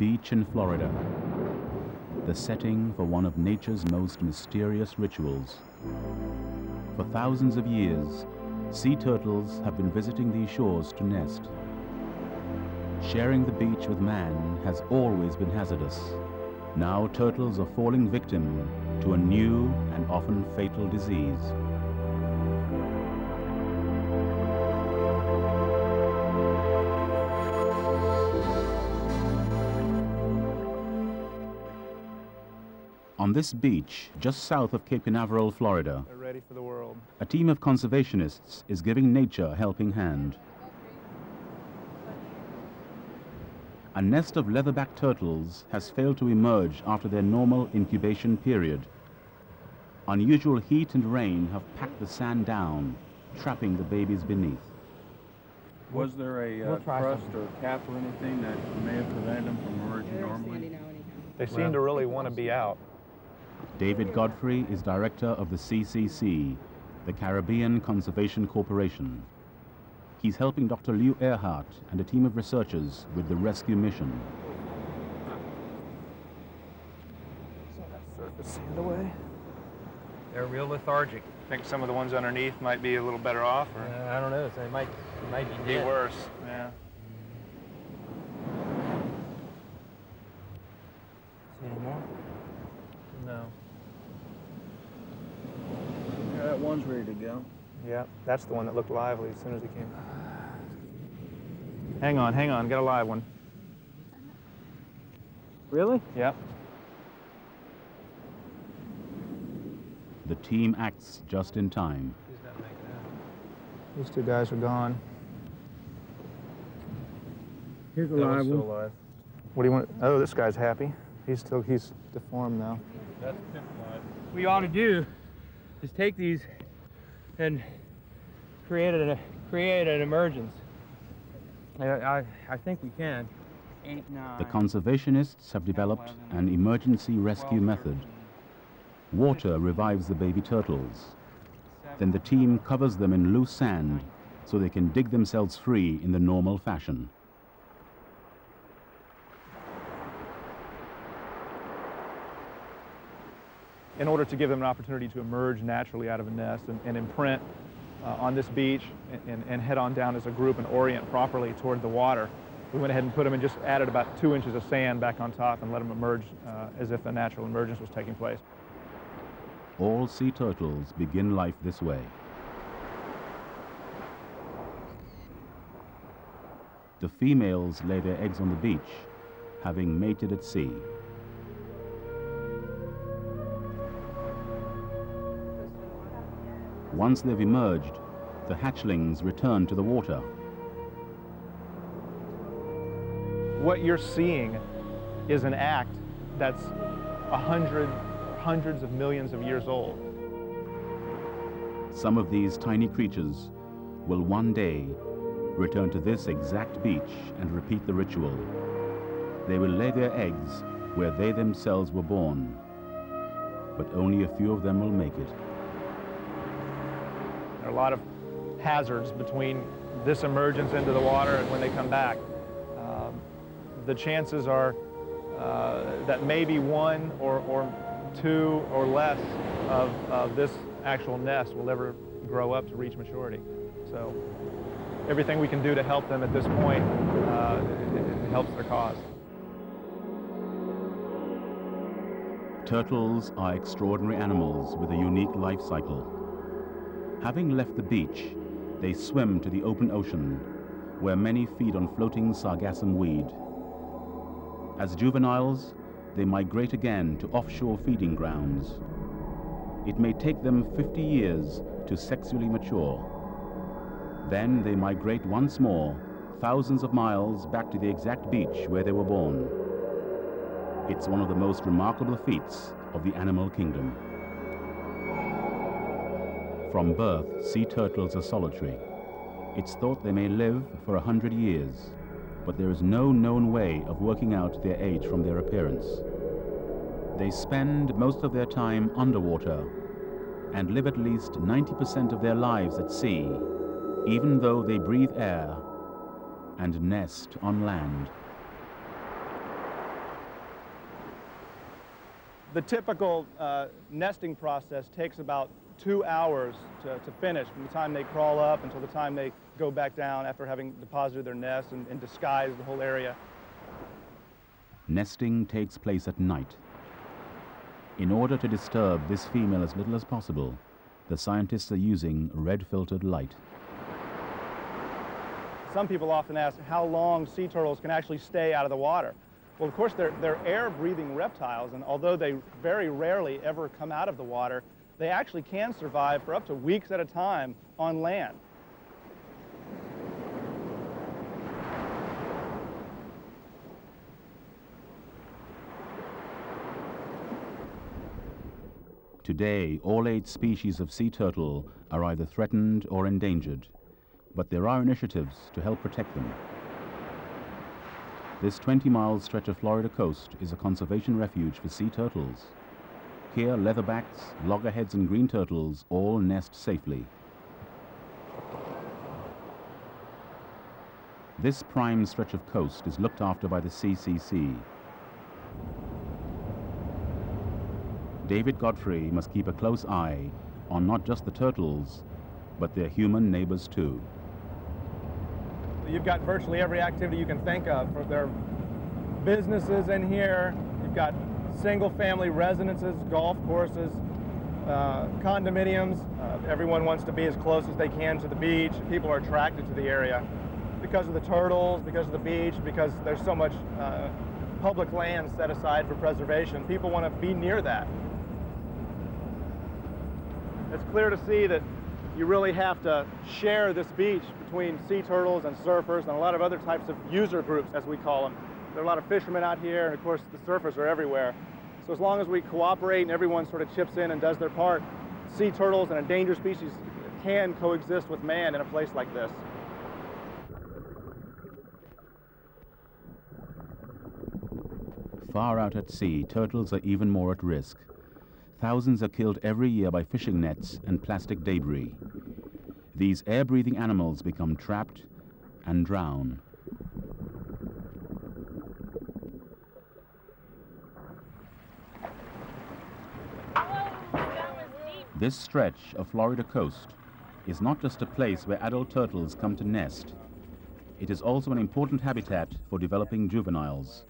Beach in Florida, the setting for one of nature's most mysterious rituals. For thousands of years, sea turtles have been visiting these shores to nest. Sharing the beach with man has always been hazardous. Now turtles are falling victim to a new and often fatal disease. On this beach, just south of Cape Canaveral, Florida, They're ready for the world. a team of conservationists is giving nature a helping hand. A nest of leatherback turtles has failed to emerge after their normal incubation period. Unusual heat and rain have packed the sand down, trapping the babies beneath. Was there a uh, We'll try crust or cap or anything that may have prevented them from emerging normally? They seem to really want to be out. David Godfrey is director of the CCC, the Caribbean Conservation Corporation. He's helping Dr. Lew Ehrhart and a team of researchers with the rescue mission. Surface sand away. They're real lethargic. I Think some of the ones underneath might be a little better off, or Uh, I don't know. So they might, they might be be worse. Yeah. See any more? No. Yeah, that one's ready to go. Yeah, that's the one that looked lively as soon as he came. Hang on, hang on, got a live one. Really? Yep. The team acts just in time. He's not making out. These two guys are gone. Here's a That live still one. alive. What do you want? Oh, this guy's happy. He's still he's deformed now. That's pimp alive. What you ought to do is take these and create an create an emergence. I, I, I think we can. Eight, nine. The conservationists have developed an emergency rescue method. Water revives the baby turtles. Then the team covers them in loose sand so they can dig themselves free in the normal fashion. in order to give them an opportunity to emerge naturally out of a nest and, and imprint uh, on this beach and, and, head on down as a group and orient properly toward the water. We went ahead and put them and just added about two inches of sand back on top and let them emerge uh, as if a natural emergence was taking place. All sea turtles begin life this way. The females lay their eggs on the beach, having mated at sea. Once they've emerged, the hatchlings return to the water. What you're seeing is an act that's a hundred, hundreds of millions of years old. Some of these tiny creatures will one day return to this exact beach and repeat the ritual. They will lay their eggs where they themselves were born, but only a few of them will make it. A lot of hazards between this emergence into the water and when they come back. Um, the chances are uh, that maybe one or, or two or less of, of this actual nest will ever grow up to reach maturity. So everything we can do to help them at this point uh, it, it helps their cause. Turtles are extraordinary animals with a unique life cycle. Having left the beach, they swim to the open ocean, where many feed on floating sargassum weed. As juveniles, they migrate again to offshore feeding grounds. It may take them 50 years to sexually mature. Then they migrate once more, thousands of miles back to the exact beach where they were born. It's one of the most remarkable feats of the animal kingdom. From birth, sea turtles are solitary. It's thought they may live for a hundred years, but there is no known way of working out their age from their appearance. They spend most of their time underwater and live at least 90% of their lives at sea, even though they breathe air and nest on land. The typical uh, nesting process takes about two hours to, to, finish from the time they crawl up until the time they go back down after having deposited their nest and, and disguised the whole area. Nesting takes place at night. In order to disturb this female as little as possible, the scientists are using red-filtered light. Some people often ask how long sea turtles can actually stay out of the water. Well, of course, they're, they're air-breathing reptiles, and although they very rarely ever come out of the water, they actually can survive for up to weeks at a time on land. Today, all eight species of sea turtle are either threatened or endangered, but there are initiatives to help protect them. This 20-mile stretch of Florida coast is a conservation refuge for sea turtles. Here, leatherbacks, loggerheads, and green turtles all nest safely. This prime stretch of coast is looked after by the CCC. David Godfrey must keep a close eye on not just the turtles, but their human neighbors too. You've got virtually every activity you can think of. There are businesses in here. You've got single-family residences, golf courses, uh, condominiums. Uh, everyone wants to be as close as they can to the beach. People are attracted to the area because of the turtles, because of the beach, because there's so much uh, public land set aside for preservation. People want to be near that. It's clear to see that you really have to share this beach between sea turtles and surfers and a lot of other types of user groups, as we call them. There are a lot of fishermen out here, and of course the surfers are everywhere. So as long as we cooperate and everyone sort of chips in and does their part, sea turtles and endangered species can coexist with man in a place like this. Far out at sea, turtles are even more at risk. Thousands are killed every year by fishing nets and plastic debris. These air-breathing animals become trapped and drown. This stretch of Florida coast is not just a place where adult turtles come to nest. It is also an important habitat for developing juveniles.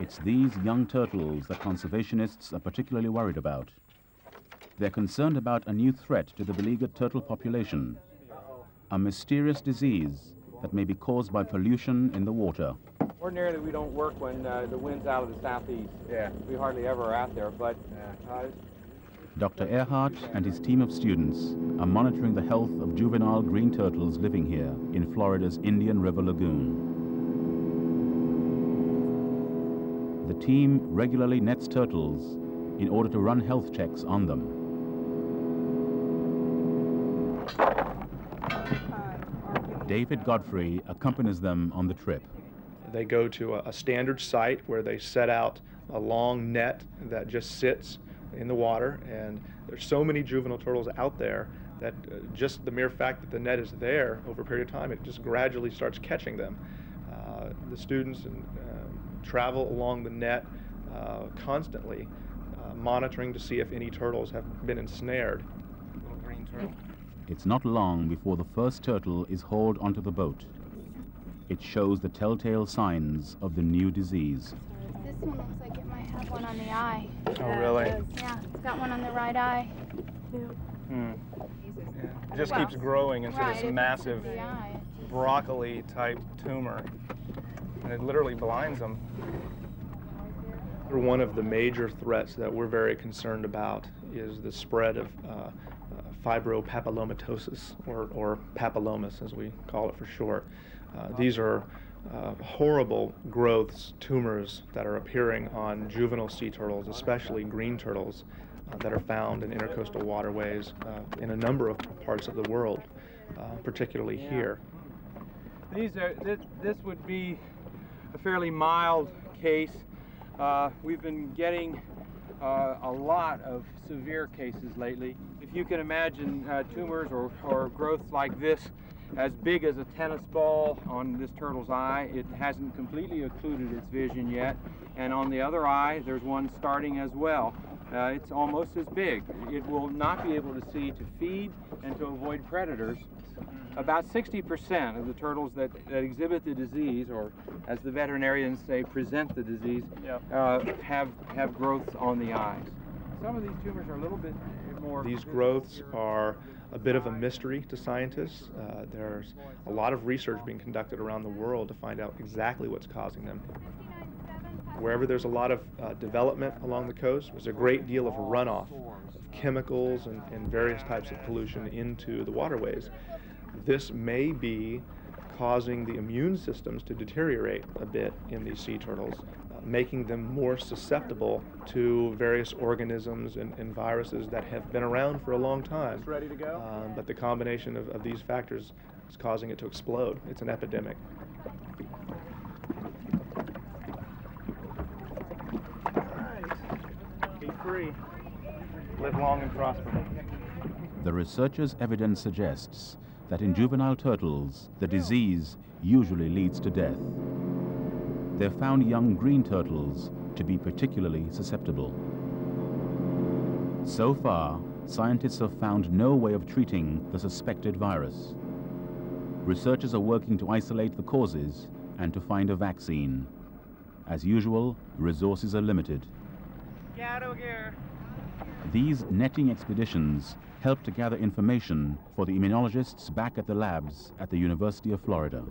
It's these young turtles that conservationists are particularly worried about. They're concerned about a new threat to the beleaguered turtle population, a mysterious disease that may be caused by pollution in the water. Ordinarily, we don't work when uh, the wind's out of the southeast. Yeah. We hardly ever are out there, but... Uh, Dr. Ehrhart and his team of students are monitoring the health of juvenile green turtles living here in Florida's Indian River Lagoon. The team regularly nets turtles in order to run health checks on them. David Godfrey accompanies them on the trip. They go to a, a, standard site where they set out a long net that just sits in the water, and there's so many juvenile turtles out there that uh, just the mere fact that the net is there over a period of time, it just gradually starts catching them. Uh, the students and travel along the net uh, constantly, uh, monitoring to see if any turtles have been ensnared. Little green turtle. It's not long before the first turtle is hauled onto the boat. It shows the telltale signs of the new disease. This one looks like it might have one on the eye. Oh, really? Yeah, it's got one on the right eye. Hmm. Yeah. It just well, keeps growing into right, this massive broccoli-type tumor and it literally blinds them. One of the major threats that we're very concerned about is the spread of uh, uh, fibropapillomatosis, or, or papillomas as we call it for short. Uh, these are uh, horrible growths, tumors that are appearing on juvenile sea turtles, especially green turtles, uh, that are found in intercoastal waterways uh, in a number of parts of the world, uh, particularly yeah. here. These are this, this would be a fairly mild case. We've been getting a lot of severe cases lately. If you can imagine tumors or, or growths like this as big as a tennis ball on this turtle's eye. It hasn't completely occluded its vision yet. And on the other eye, there's one starting as well. Uh, it's almost as big. It will not be able to see to feed and to avoid predators. About 60% of the turtles that, that exhibit the disease, or as the veterinarians say, present the disease, Yep. uh, have, have growths on the eyes. Some of these tumors are a little bit more. These visible growths here. are a bit of a mystery to scientists. Uh, there's a lot of research being conducted around the world to find out exactly what's causing them. Wherever there's a lot of uh, development along the coast, there's a great deal of runoff of chemicals and, and various types of pollution into the waterways. This may be causing the immune systems to deteriorate a bit in these sea turtles, making them more susceptible to various organisms and, and viruses that have been around for a long time. It's ready to go? Um, but the combination of, of these factors is causing it to explode. It's an epidemic. Be free. Live long and prosper. The researchers' evidence suggests that in juvenile turtles, the disease usually leads to death. They've found young green turtles to be particularly susceptible. So far, scientists have found no way of treating the suspected virus. Researchers are working to isolate the causes and to find a vaccine. As usual, resources are limited. These netting expeditions help to gather information for the immunologists back at the labs at the University of Florida.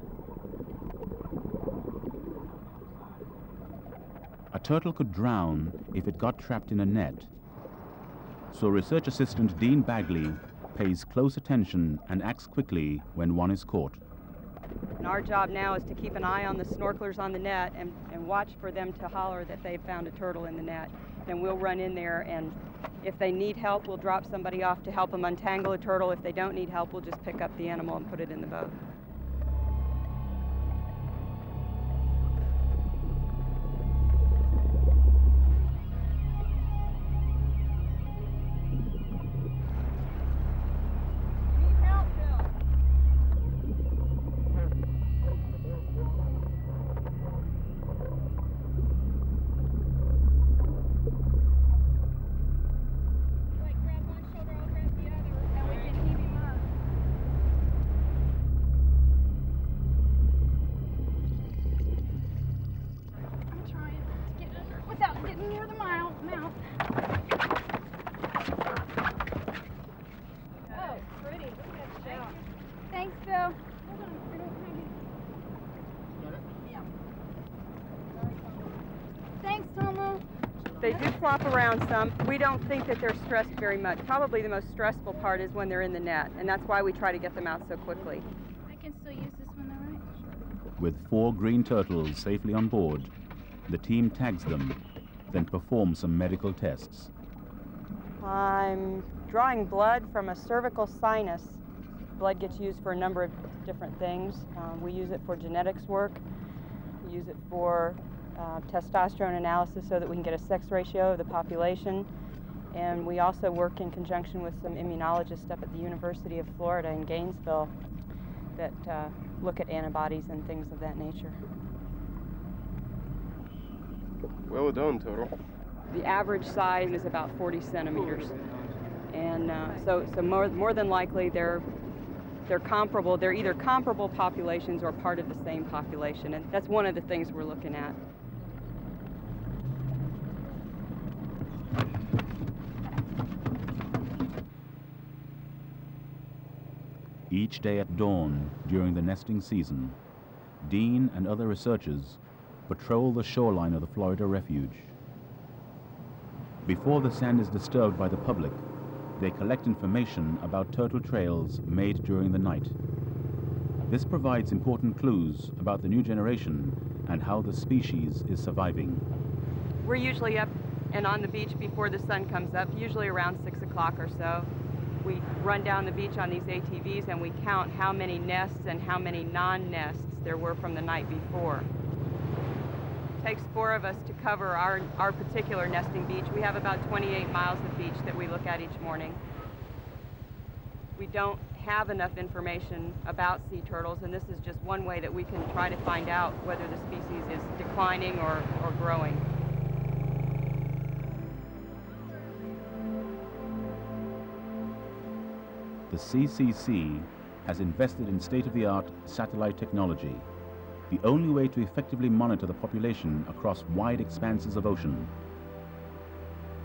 Turtle could drown if it got trapped in a net. So research assistant Dean Bagley pays close attention and acts quickly when one is caught. And our job now is to keep an eye on the snorkelers on the net and, and watch for them to holler that they've found a turtle in the net. Then we'll run in there and if they need help, we'll drop somebody off to help them untangle a turtle. If they don't need help, we'll just pick up the animal and put it in the boat. They do flop around some. We don't think that they're stressed very much. Probably the most stressful part is when they're in the net, and that's why we try to get them out so quickly. I can still use this one though, right? With four green turtles safely on board, the team tags them, then performs some medical tests. I'm drawing blood from a cervical sinus. Blood gets used for a number of different things. Um, we use it for genetics work. We use it for uh, testosterone analysis so that we can get a sex ratio of the population. And we also work in conjunction with some immunologists up at the University of Florida in Gainesville that uh, look at antibodies and things of that nature. Well done, Total. The average size is about 40 centimeters. And uh, so, so more, more than likely they're, they're comparable. They're either comparable populations or part of the same population. And that's one of the things we're looking at. Each day at dawn during the nesting season, Dean and other researchers patrol the shoreline of the Florida Refuge. Before the sand is disturbed by the public, they collect information about turtle trails made during the night. This provides important clues about the new generation and how the species is surviving. We're usually up and on the beach before the sun comes up, usually around 6 o'clock or so. We run down the beach on these ATVs and we count how many nests and how many non-nests there were from the night before. It takes four of us to cover our, our particular nesting beach. We have about 28 miles of beach that we look at each morning. We don't have enough information about sea turtles, and this is just one way that we can try to find out whether the species is declining or, or growing. The CCC has invested in state-of-the-art satellite technology, the only way to effectively monitor the population across wide expanses of ocean.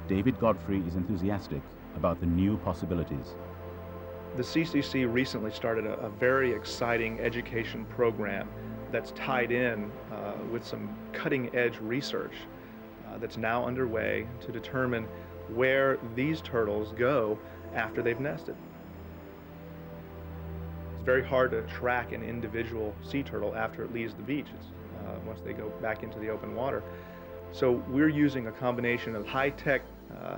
David Godfrey is enthusiastic about the new possibilities. The CCC recently started a, a very exciting education program that's tied in uh, with some cutting edge research uh, that's now underway to determine where these turtles go after they've nested. It's very hard to track an individual sea turtle after it leaves the beach uh, once they go back into the open water. So we're using a combination of high-tech uh,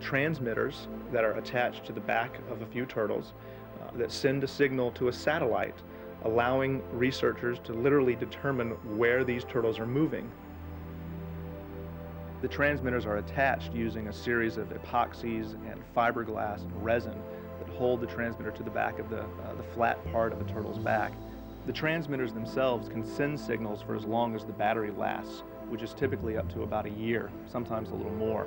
transmitters that are attached to the back of a few turtles uh, that send a signal to a satellite, allowing researchers to literally determine where these turtles are moving. The transmitters are attached using a series of epoxies and fiberglass and resin hold the transmitter to the back of the, uh, the flat part of a turtle's back. The transmitters themselves can send signals for as long as the battery lasts, which is typically up to about a year, sometimes a little more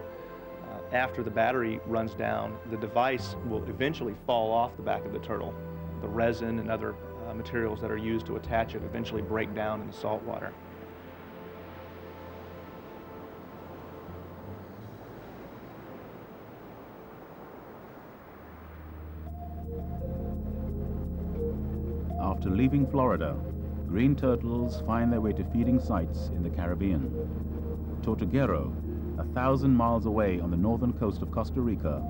after the battery runs down, the device will eventually fall off the back of the turtle. The resin and other uh, materials that are used to attach it eventually break down in the salt water. After leaving Florida, green turtles find their way to feeding sites in the Caribbean. Tortuguero a thousand miles away on the northern coast of Costa Rica,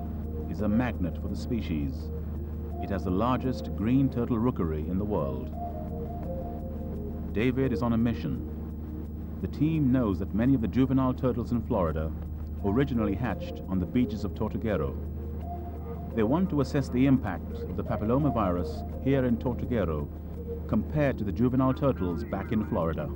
is a magnet for the species. It has the largest green turtle rookery in the world. David is on a mission. The team knows that many of the juvenile turtles in Florida originally hatched on the beaches of Tortuguero. They want to assess the impact of the papillomavirus here in Tortuguero compared to the juvenile turtles back in Florida.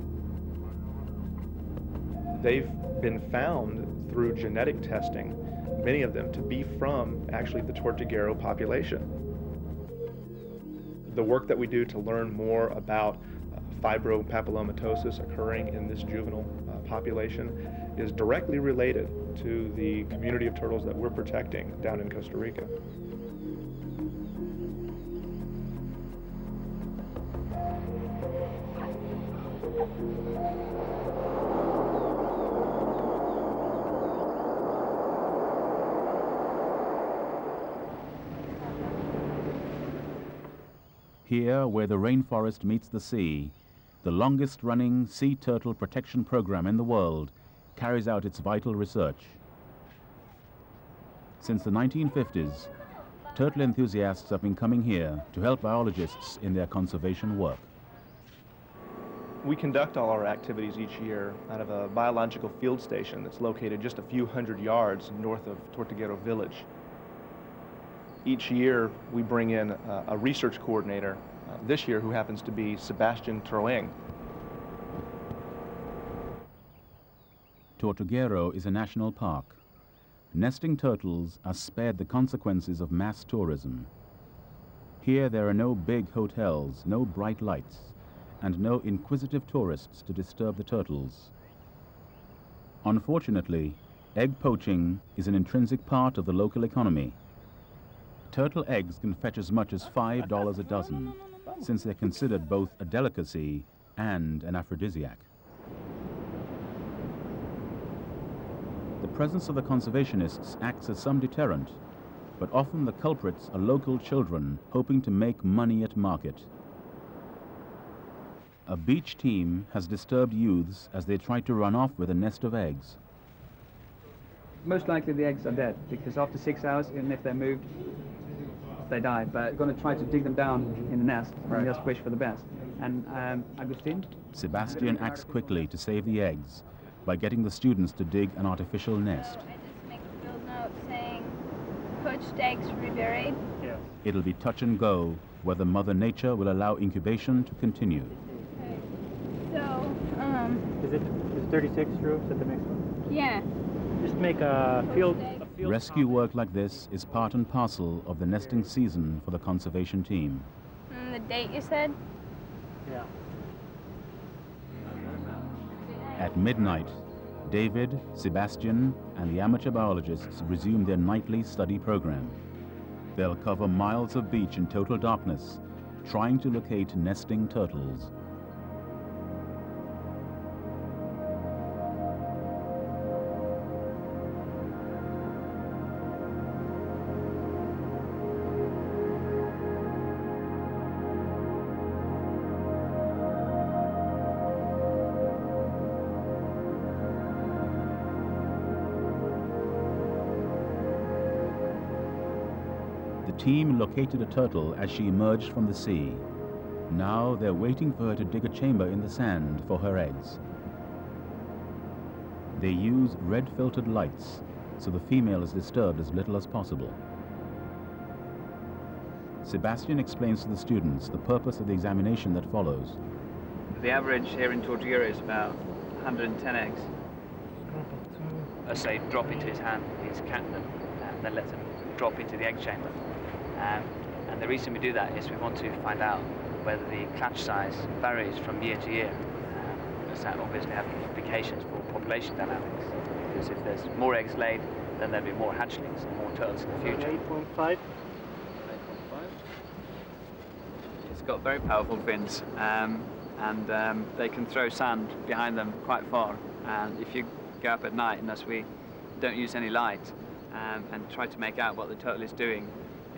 They've been found through genetic testing, many of them to be from actually the Tortuguero population. The work that we do to learn more about uh, fibropapillomatosis occurring in this juvenile uh, population is directly related to the community of turtles that we're protecting down in Costa Rica. Here, where the rainforest meets the sea, the longest running sea turtle protection program in the world carries out its vital research. Since the 1950s, turtle enthusiasts have been coming here to help biologists in their conservation work. We conduct all our activities each year out of a biological field station that's located just a few hundred yards north of Tortuguero Village each year we bring in a, a research coordinator, uh, this year who happens to be Sebastian Troëng. Tortuguero is a national park. Nesting turtles are spared the consequences of mass tourism. Here there are no big hotels, no bright lights, and no inquisitive tourists to disturb the turtles. Unfortunately, egg poaching is an intrinsic part of the local economy. Turtle eggs can fetch as much as $5 a dozen, since they're considered both a delicacy and an aphrodisiac. The presence of the conservationists acts as some deterrent, but often the culprits are local children hoping to make money at market. A beach team has disturbed youths as they try to run off with a nest of eggs. Most likely the eggs are dead because after six hours, even if they're moved, they die, but going to try to dig them down in the nest right. and just wish for the best. And um, Agustin? Sebastian acts quickly to save the eggs by getting the students to dig an artificial nest. I just make a little note saying poached eggs reburied. Yes. It'll be touch and go whether Mother Nature will allow incubation to continue. Okay. So. Is it is 36 true? Is that the next one? Yeah. Just make a field, a Rescue work like this is part and parcel of the nesting season for the conservation team. And the date you said? Yeah. At midnight, David, Sebastian, and the amateur biologists resume their nightly study program. They'll cover miles of beach in total darkness, trying to locate nesting turtles. The team located a turtle as she emerged from the sea. Now they're waiting for her to dig a chamber in the sand for her eggs. They use red filtered lights, so the female is disturbed as little as possible. Sebastian explains to the students the purpose of the examination that follows. The average here in Tortuguero is about 110 eggs. As they drop into his hand, he's counting them and then let them drop into the egg chamber. Um, and the reason we do that is we want to find out whether the clutch size varies from year to year. Um, that obviously has implications for population dynamics. Because if there's more eggs laid, then there'll be more hatchlings and more turtles in the future. 8.5. It's got very powerful fins, um, and um, they can throw sand behind them quite far. And if you go up at night, unless we don't use any light, um, and try to make out what the turtle is doing,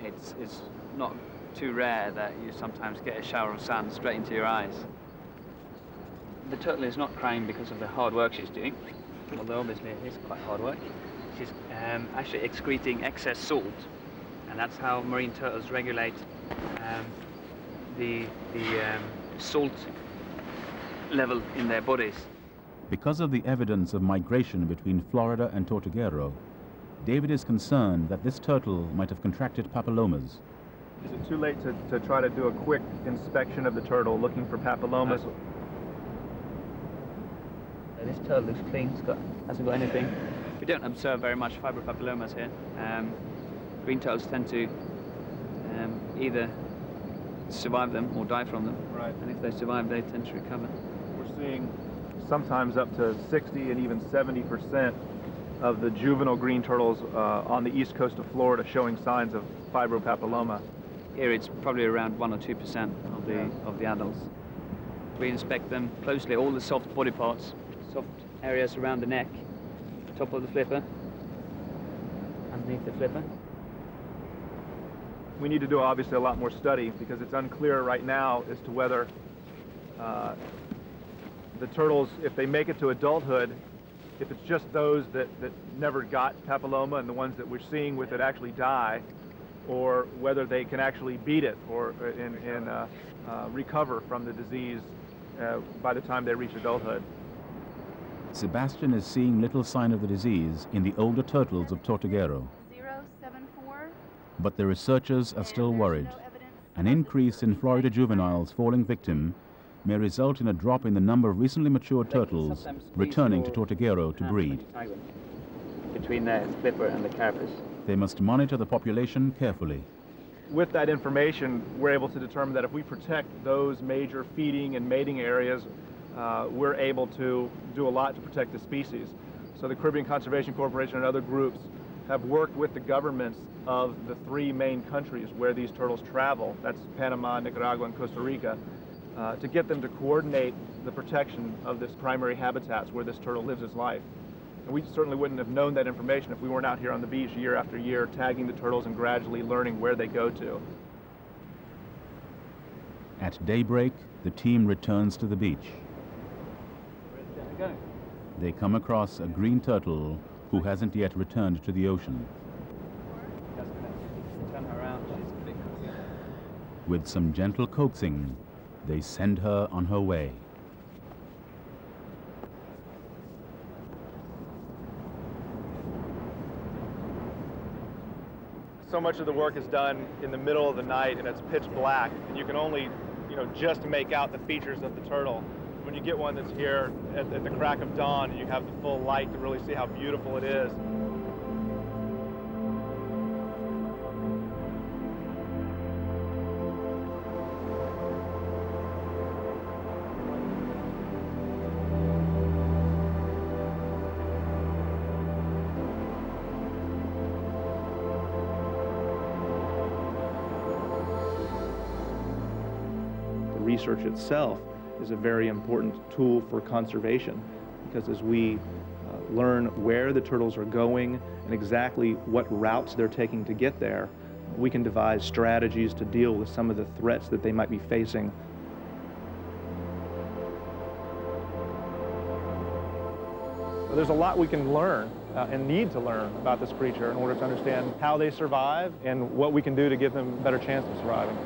it's, it's not too rare that you sometimes get a shower of sand straight into your eyes. The turtle is not crying because of the hard work she's doing, although obviously it is quite hard work. She's um, actually excreting excess salt, and that's how marine turtles regulate um, the, the um, salt level in their bodies. Because of the evidence of migration between Florida and Tortuguero, David is concerned that this turtle might have contracted papillomas. Is it too late to, to try to do a quick inspection of the turtle looking for papillomas? This turtle looks clean, it's got, hasn't got anything. We don't observe very much fibropapillomas here. Um, green turtles tend to um, either survive them or die from them. Right. And if they survive, they tend to recover. We're seeing sometimes up to 60 and even 70 percent of the juvenile green turtles uh, on the east coast of Florida showing signs of fibropapilloma. Here it's probably around one or two percent of the of the adults. We inspect them closely, all the soft body parts, soft areas around the neck, top of the flipper, underneath the flipper. We need to do obviously a lot more study because it's unclear right now as to whether uh, the turtles, if they make it to adulthood, if it's just those that, that never got papilloma and the ones that we're seeing with it actually die, or whether they can actually beat it or uh, and, and uh, uh, recover from the disease uh, by the time they reach adulthood. Sebastian is seeing little sign of the disease in the older turtles of Tortuguero, 074. but the researchers are still worried. An increase in Florida juveniles falling victim may result in a drop in the number of recently matured turtles returning to Tortuguero to breed. Between the flipper and the carapace. They must monitor the population carefully. With that information, we're able to determine that if we protect those major feeding and mating areas, uh, we're able to do a lot to protect the species. So the Caribbean Conservation Corporation and other groups have worked with the governments of the three main countries where these turtles travel, that's Panama, Nicaragua, and Costa Rica, uh, to get them to coordinate the protection of this primary habitats where this turtle lives its life. And we certainly wouldn't have known that information if we weren't out here on the beach year after year tagging the turtles and gradually learning where they go to. At daybreak, the team returns to the beach. Where's it going to go? They come across a green turtle who hasn't yet returned to the ocean. Just gonna turn her around. She's a big With some gentle coaxing, they send her on her way. So much of the work is done in the middle of the night and it's pitch black and you can only, you know, just make out the features of the turtle. When you get one that's here at, at the crack of dawn you have the full light to really see how beautiful it is. Research itself is a very important tool for conservation because as we uh, learn where the turtles are going and exactly what routes they're taking to get there, we can devise strategies to deal with some of the threats that they might be facing There's a lot we can learn uh, and need to learn about this creature in order to understand how they survive and what we can do to give them a better chance of surviving.